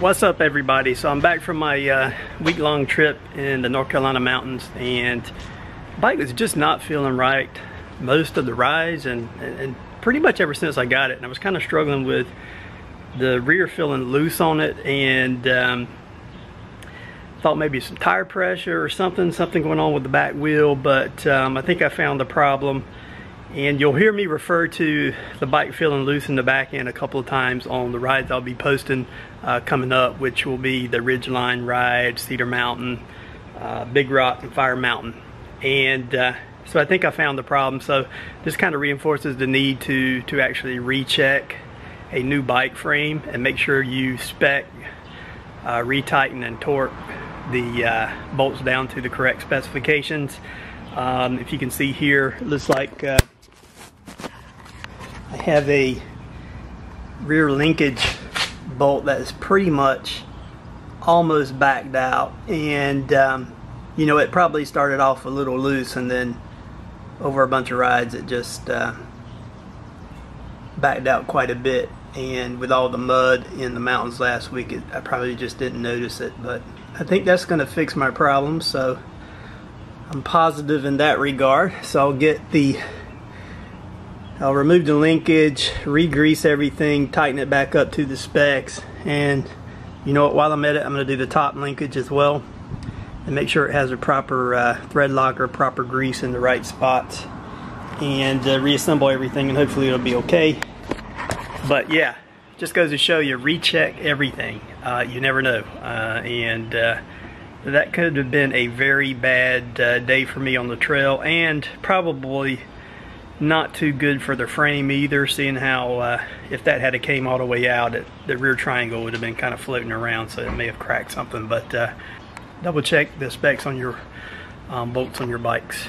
What's up everybody? So I'm back from my uh, week-long trip in the North Carolina mountains and bike was just not feeling right most of the rides and, and pretty much ever since I got it and I was kind of struggling with the rear feeling loose on it and um, thought maybe some tire pressure or something something going on with the back wheel but um, I think I found the problem and you'll hear me refer to the bike feeling loose in the back end a couple of times on the rides I'll be posting uh, coming up, which will be the Ridgeline ride, Cedar Mountain, uh, Big Rock, and Fire Mountain. And uh, so I think I found the problem. So this kind of reinforces the need to, to actually recheck a new bike frame and make sure you spec, uh, retighten and torque the uh, bolts down to the correct specifications. Um, if you can see here, looks like uh, I have a rear linkage bolt that is pretty much almost backed out. And um, you know it probably started off a little loose and then over a bunch of rides it just uh, backed out quite a bit. And with all the mud in the mountains last week it, I probably just didn't notice it. But I think that's going to fix my problem. So I'm positive in that regard. So I'll get the I'll remove the linkage, re-grease everything, tighten it back up to the specs, and you know what, while I'm at it, I'm going to do the top linkage as well, and make sure it has a proper uh, thread locker, proper grease in the right spots, and uh, reassemble everything, and hopefully it'll be okay. But yeah, just goes to show you, recheck everything. Uh, you never know, uh, and uh, that could have been a very bad uh, day for me on the trail, and probably not too good for the frame either seeing how uh, if that had came all the way out it, the rear triangle would have been kind of floating around so it may have cracked something but uh, double check the specs on your um, bolts on your bikes